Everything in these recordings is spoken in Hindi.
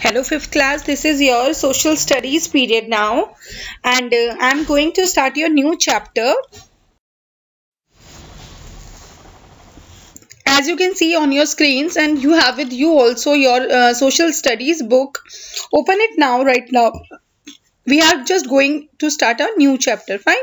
Hello fifth class, this is your social studies period now and uh, I'm going to start your new chapter. As you can see on your screens and you have with you also your uh, social studies book. Open it now right now. We are just going to start a new chapter, fine?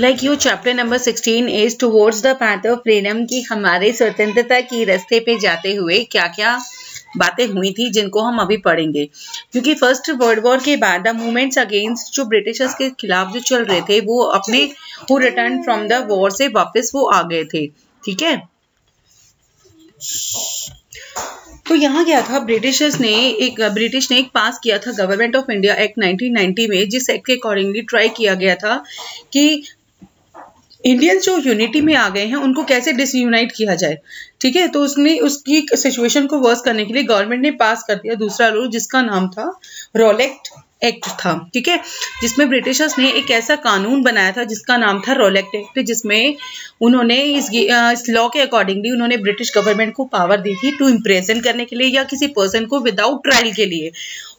Like you chapter number sixteen is towards the path of freedom की हमारे स्वतंत्रता की रास्ते पे जाते हुए क्या क्या बातें हुई थी जिनको हम अभी पढ़ेंगे। क्योंकि फ़र्स्ट वर्ल्ड वॉर के बाद द मूवमेंट्स अगेंस्ट जो ब्रिटिशर्स के खिलाफ जो चल रहे थे, वो अपने who return from the war से वापस वो आ गए थे। ठीक है? तो यहाँ क्या था? ब्रिटिशर्स ने एक ब्रिटिश ने एक पास किया था गवर्नमेंट ऑफ़ इंडिया एक्ट 1990 में, जिस एक्ट के अकॉर्डिंगली ट्राई किया गया था कि इंडियंस जो यूनिटी में आ गए हैं, उनको कैसे डिसयूनाइट किया जाए? ठीक है तो उसने उसकी सिचुएशन को वर्स करने के लिए गवर्नमेंट ने पास कर दिया दूसरा रूल जिसका नाम था रोलेक्ट एक्ट था, ठीक है? जिसमें ब्रिटिशर्स ने एक ऐसा कानून बनाया था जिसका नाम था रोलेक्ट एक्ट जिसमें उन्होंने इस इस लॉ के अकॉर्डिंगली उन्होंने ब्रिटिश गवर्नमेंट को पावर दी थी टू इम्प्रेजेंट करने के लिए या किसी पर्सन को विदाउट ट्रायल के लिए।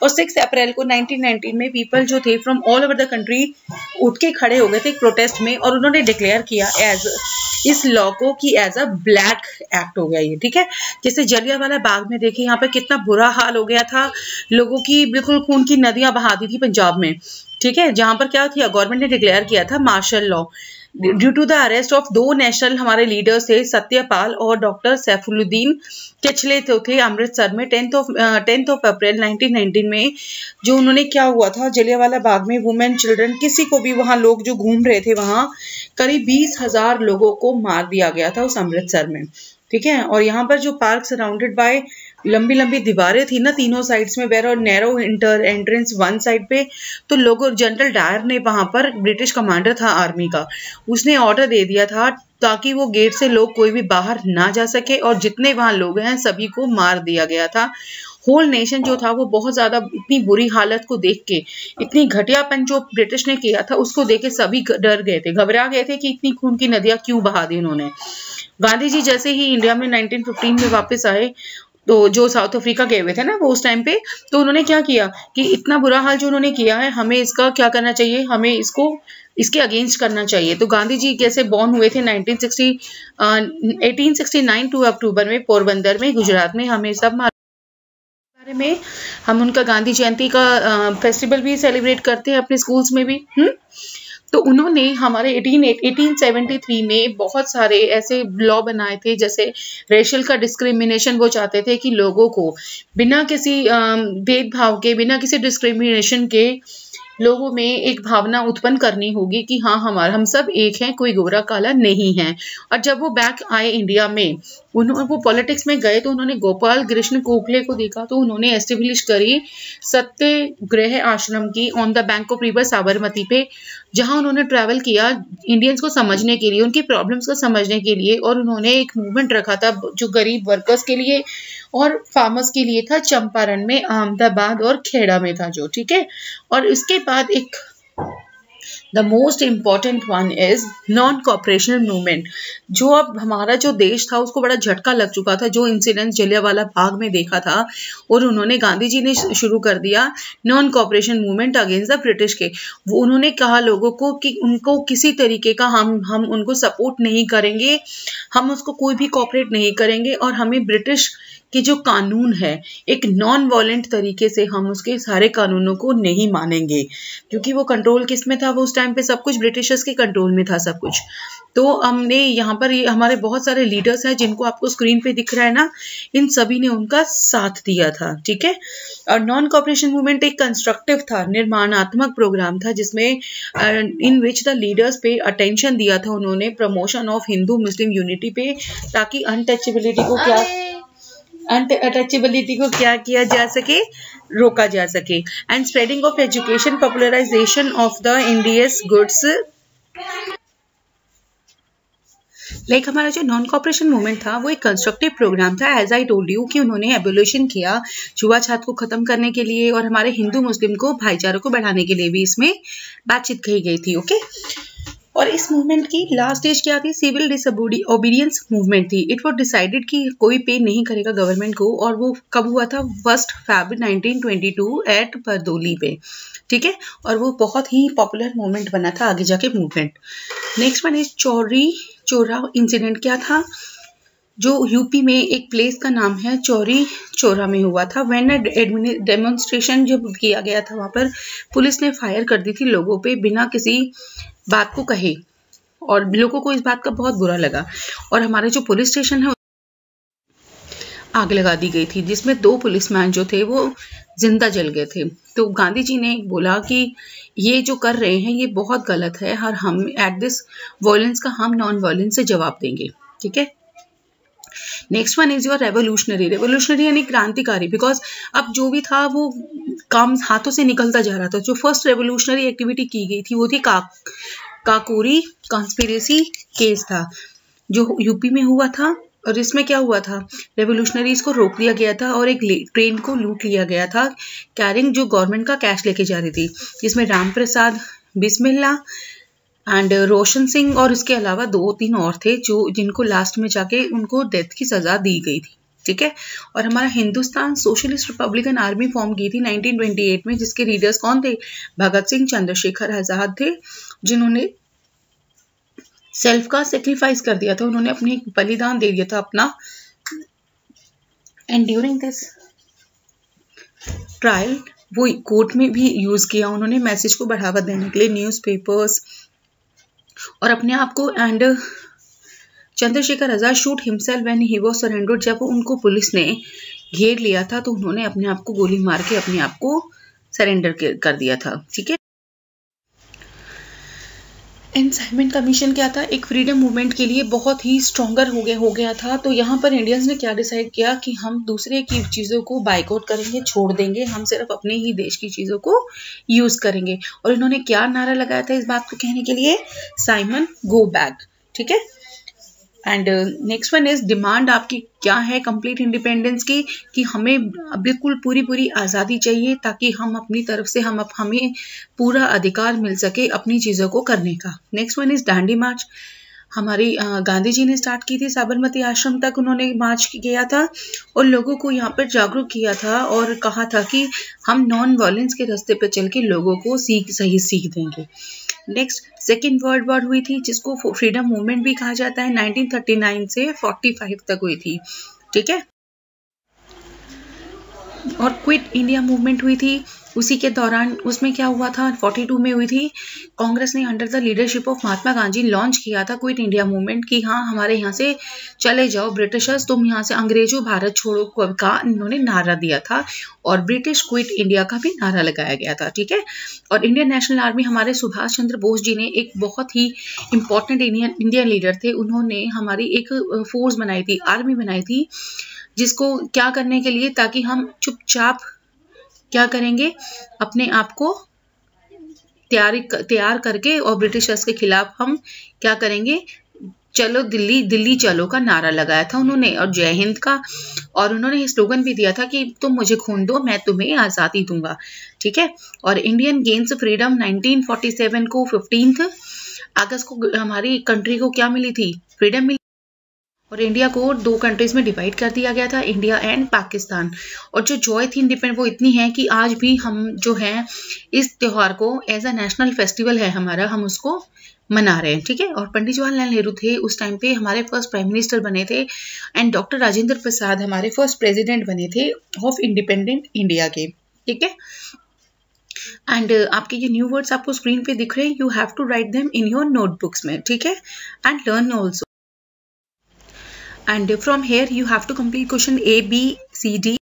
और सिक्स अप्रैल को 1919 में पीपल जो थे from all over the country उठ के खड़े हो गए थे एक प्रोटेस्ट में और उन्होंने डिक्लेयर किया एज इस लॉ को कि एज अ ब्लैक एक्ट हो गया ये, ठीक है? जैसे जलिया वाला बाग में देखिए यहाँ पर कितना बुरा हाल हो गया था। लोगों की बिल्कुल खून की नदियाँ दी थी पंजाब में, ठीक है? जहाँ पर क्या किया गवर्नमेंट ने डिक्लेयर किया था martial law due to the arrest of दो नेशनल हमारे लीडर्स थे, सत्यपाल और डॉक्टर सैफुलुद्दीन केचले तो थे अमृतसर में. Tenth of tenth of April 1919 में जो उन्होंने क्या हुआ था, जलियावाला बाग में वुमेन चिल्ड्रन किसी को भी वहाँ लोग जो घूम रहे थे, वहाँ करीब बीस हज़ार लोगों को मार दिया गया था उस अमृतसर में. ठीक है? और यहाँ पर जो पार्क सराउंडेड बाय लंबी लंबी दीवारें थी ना तीनों साइड्स में वेर और narrow inter entrance one side पे तो लोगों जनरल डायर ने वहाँ पर ब्रिटिश कमांडर था आर्मी का। उसने ऑर्डर दे दिया था ताकि वो गेट से लोग कोई भी बाहर ना जा सके और जितने वहाँ लोग हैं, सभी को मार दिया गया था। होल नेशन जो था वो बहुत ज़्यादा इतनी बुरी हालत को देख के, इतनी घटियापन जो ब्रिटिश ने किया था, उसको देख के सभी डर गए थे, घबरा गए थे कि इतनी खून की नदियाँ क्यों बहा दी उन्होंने गांधी जी जैसे ही इंडिया में 1915 में वापस आए तो जो साउथ अफ्रीका गए हुए थे ना, वो उस टाइम पे तो उन्होंने क्या किया कि इतना बुरा हाल जो उन्होंने किया है, हमें इसका क्या करना चाहिए? हमें इसको, इसके अगेंस्ट करना चाहिए। तो गांधी जी कैसे बॉर्न हुए थे 1960 1869 टू अक्टूबर में, पोरबंदर में, गुजरात में, हमें सब बारे में हम उनका गांधी जयंती का फेस्टिवल भी सेलिब्रेट करते हैं, अपने स्कूल्स में भी। हम्म? तो उन्होंने हमारे 18 1873 में बहुत सारे ऐसे लॉ बनाए थे, जैसे रेशल का डिस्क्रिमिनेशन वो चाहते थे कि लोगों को बिना किसी भेदभाव के, बिना किसी डिस्क्रिमिनेशन के लोगों में एक भावना उत्पन्न करनी होगी कि हाँ हमारा, हम सब एक हैं, कोई गोरा काला नहीं है। और जब वो बैक आए इंडिया में उन्होंने वो पॉलिटिक्स में गए तो उन्होंने गोपाल कृष्ण कोखले को देखा तो उन्होंने एस्टेब्लिश करी सत्यग्रह आश्रम की on the bank of river Sabarmati पे। जहाँ उन्होंने ट्रैवल किया इंडियंस को समझने के लिए, उनकी प्रॉब्लम्स को समझने के लिए और उन्होंने एक मूवमेंट रखा था जो गरीब वर्कर्स के लिए और फार्मर्स के लिए था, चंपारण में, अहमदाबाद और खेड़ा में था जो, ठीक है? और इसके बाद एक the most important one is non cooperation movement जो अब हमारा जो देश था, उसको बड़ा झटका लग चुका था, जो इंसिडेंट जलियावाला बाग में देखा था, और उन्होंने गांधी जी ने शुरू कर दिया non cooperation movement against the British के। वो उन्होंने कहा लोगों को कि उनको किसी तरीके का हम हम उनको सपोर्ट नहीं करेंगे, हम उसको कोई भी कॉपरेट नहीं करेंगे, और हमें ब्रिटिश कि जो कानून है, एक नॉन वॉलेंट तरीके से हम उसके सारे कानूनों को नहीं मानेंगे। क्योंकि वो कंट्रोल किसमें था? वो उस टाइम पे सब कुछ ब्रिटिशर्स के कंट्रोल में था सब कुछ। तो हमने यहाँ पर ये हमारे बहुत सारे लीडर्स हैं जिनको आपको स्क्रीन पे दिख रहा है ना, इन सभी ने उनका साथ दिया था, ठीक है? और नॉन कॉपरेशन मूवमेंट एक कंस्ट्रक्टिव था, निर्माणात्मक प्रोग्राम था, जिसमें in which the leaders pay attention दिया था उन्होंने promotion of Hindu Muslim unity पे, ताकि अनटचेबिलिटी को क्या अनटचेबिलिटी को क्या किया जा सके? रोका जा सके। And spreading of education popularisation of the Indians goods like like हमारा जो नॉन कॉपरेशन मूवमेंट था, वो एक कंस्ट्रक्टिव प्रोग्राम था। एज आई टोल्ड यू कि उन्होंने एबोल्यूशन किया छुआ छात को खत्म करने के लिए और हमारे हिंदू मुस्लिम को भाईचारे को बढ़ाने के लिए भी इसमें बातचीत कही गई थी ओके okay? और इस मूवमेंट की लास्ट स्टेज क्या थी? सिविल ओबीडियंस मूवमेंट थी। इट वॉज़ डिसाइडेड कि कोई पे नहीं करेगा गवर्नमेंट को और वो कब हुआ था? फ़र्स्ट फैब 1922 एट परदोली पे। ठीक है? और वो बहुत ही पॉपुलर मूवमेंट बना था आगे जाके मूवमेंट नेक्स्ट वन इज़ चोरी चोरा इंसिडेंट क्या था? जो यूपी में एक प्लेस का नाम है, चौरी चोरा में हुआ था। वैन डेमोन्स्ट्रेशन जब किया गया था, वहाँ पर पुलिस ने फायर कर दी थी लोगों पे बिना किसी बात को कहे। और लोगों को इस बात का बहुत बुरा लगा। और हमारे जो पुलिस स्टेशन है, आग लगा दी गई थी, जिसमें दो पुलिसमैन जो थे, वो ज़िंदा जल गए थे। तो गांधी जी ने बोला कि ये जो कर रहे हैं, ये बहुत गलत है। और हम एट दिस वॉयलेंस का हम नॉन वॉयलेंस से जवाब देंगे। ठीक है? Next one is your revolutionary revolutionary यानी क्रांतिकारी बिकॉज़ अब जो भी था वो काम हाथों से निकलता जा रहा था। जो फ़र्स्ट रेवोल्यूशनरी एक्टिविटी की गई थी वो थी का, काकोरी कॉन्स्पिरेसी केस था जो यूपी में हुआ था और इसमें क्या हुआ था? रेवोल्यूशनरीज को रोक दिया गया था और एक ट्रेन को लूट लिया गया था कैरिंग जो गवर्नमेंट का कैश लेके जा रही थी। जिसमें राम प्रसाद बिस्मिल्ला एंड रोशन सिंह और इसके अलावा दो तीन और थे जो, जिनको लास्ट में जाके उनको डेथ की सजा दी गई थी, ठीक है? और हमारा Hindustan Socialist Republican Army form की थी 1928 में, जिसके लीडर्स कौन थे? भगत सिंह, चंद्रशेखर आज़ाद थे, जिन्होंने सेल्फ का सेक्रीफाइस कर दिया था, उन्होंने अपनी बलिदान दे दिया था अपना। एंड ड्यूरिंग दिस ट्रायल वो कोर्ट में भी यूज़ किया उन्होंने, मैसेज को बढ़ावा देने के लिए न्यूज़पेपर्स और अपने आप को and Chandrashekhar Azad shoot himself when ही वो सरेंडर्ड जब उनको पुलिस ने घेर लिया था तो उन्होंने अपने आप को गोली मार के अपने आप को सरेंडर कर दिया था। ठीक है? एंड साइमन कमीशन क्या था? एक फ्रीडम मूवमेंट के लिए बहुत ही स्ट्रॉगर हो गया हो गया था। तो यहाँ पर इंडियंस ने क्या डिसाइड किया कि हम दूसरे की चीज़ों को बाइकआउट करेंगे, छोड़ देंगे। हम सिर्फ़ अपने ही देश की चीज़ों को यूज़ करेंगे। और इन्होंने क्या नारा लगाया था इस बात को कहने के लिए? साइमन गो बैक ठीक है? And next one is demand आपकी क्या है? कंप्लीट इंडिपेंडेंस की, कि हमें बिल्कुल पूरी पूरी आज़ादी चाहिए, ताकि हम अपनी तरफ़ से हम हमें पूरा अधिकार मिल सके अपनी चीज़ों को करने का। Next one is Dandi march हमारी गांधी जी ने स्टार्ट की थी, साबरमती आश्रम तक उन्होंने मार्च किया था और लोगों को यहाँ पर जागरूक किया था और कहा था कि हम नॉन वायलेंस के रास्ते पर चल के लोगों को सीख, सही सीख देंगे। नेक्स्ट सेकेंड वर्ल्ड वॉर हुई थी, जिसको फ्रीडम मूवमेंट भी कहा जाता है 1939 से 45 तक हुई थी। ठीक है? और क्विट इंडिया मूवमेंट हुई थी उसी के दौरान उसमें क्या हुआ था? 42 में हुई थी। कांग्रेस ने under the leadership of Mahatma Gandhi launch किया था क्विट इंडिया मूवमेंट कि हाँ हमारे यहाँ से चले जाओ ब्रिटिशर्स, तुम यहाँ से अंग्रेज़ों, भारत छोड़ो, का इन्होंने नारा दिया था। और ब्रिटिश क्विट इंडिया का भी नारा लगाया गया था, ठीक है? और इंडियन नेशनल आर्मी हमारे सुभाष चंद्र बोस जी ने एक बहुत ही इंपॉर्टेंट इंडियन इंडियन लीडर थे। उन्होंने हमारी एक फोर्स बनाई थी आर्मी बनाई थी, जिसको क्या करने के लिए ताकि हम चुपचाप क्या करेंगे? अपने आप को तैयारी तैयार करके और ब्रिटिशर्स के खिलाफ हम क्या करेंगे? चलो दिल्ली दिल्ली चलो का नारा लगाया था उन्होंने और जय हिंद का। और उन्होंने स्लोगन भी दिया था कि तुम मुझे खून दो, मैं तुम्हें आज़ादी दूँगा। ठीक है? और इंडियन गेम्स फ्रीडम 1947 को फिफ्टींथ अगस्त को हमारी कंट्री को क्या मिली थी? फ्रीडम मिली और इंडिया को दो कंट्रीज़ में डिवाइड कर दिया गया था इंडिया एंड पाकिस्तान और जो जॉय थी इंडिपेंडेंट वो इतनी है कि आज भी हम जो है इस त्यौहार को एज अ नेशनल फेस्टिवल है हमारा हम उसको मना रहे हैं ठीक है? और पंडित जवाहरलाल नेहरू थे उस टाइम पे हमारे फ़र्स्ट प्राइम मिनिस्टर बने थे एंड डॉक्टर राजेंद्र प्रसाद हमारे फ़र्स्ट प्रेसिडेंट बने थे ऑफ़ इंडिपेंडेंट इंडिया के ठीक है? एंड uh, आपके ये न्यू वर्ड्स आपको स्क्रीन पे दिख रहे हैं you have to write them in your notebooks में ठीक है? And learn also and from here you have to complete question A, B, C, D.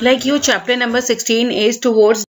Like your chapter number 16 is towards